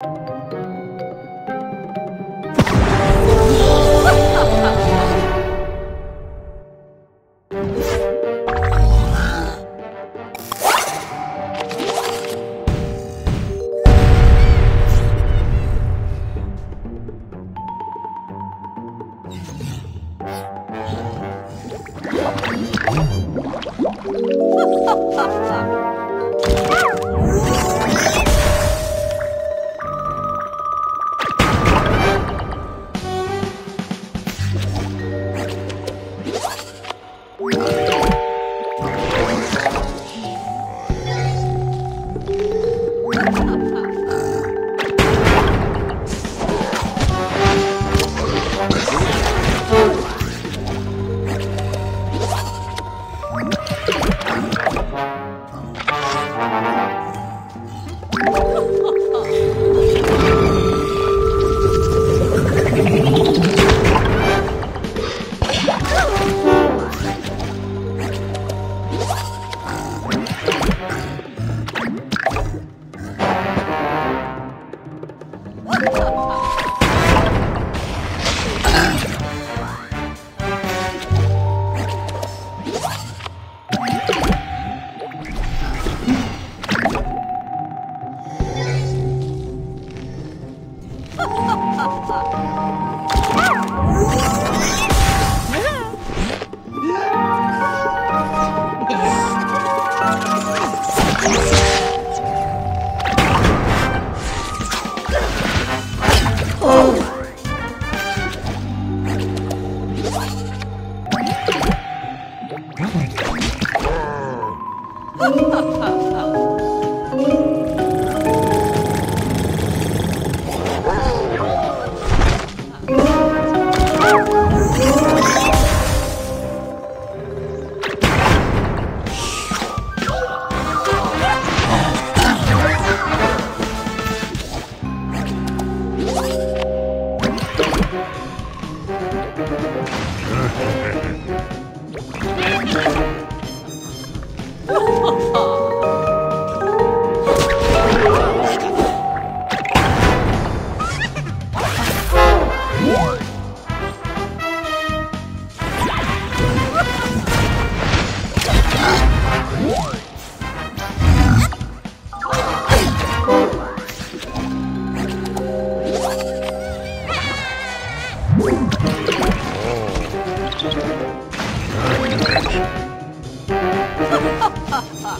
Ha ha ha! 哈哈。Ha ha ha!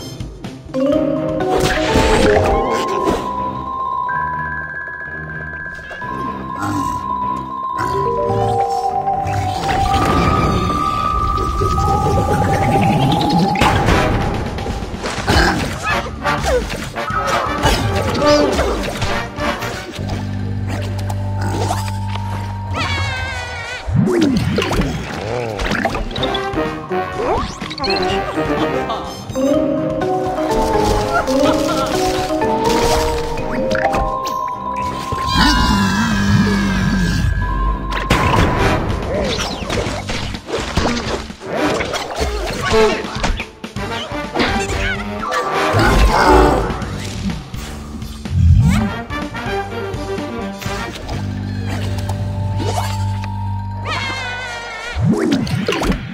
Oh,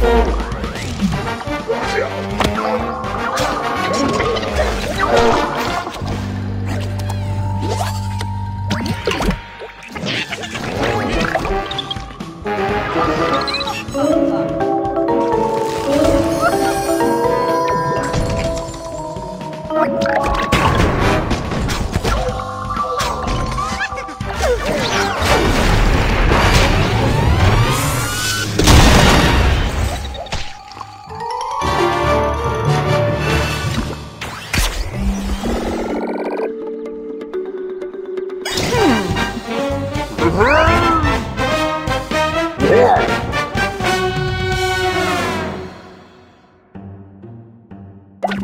Oh.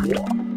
Yeah.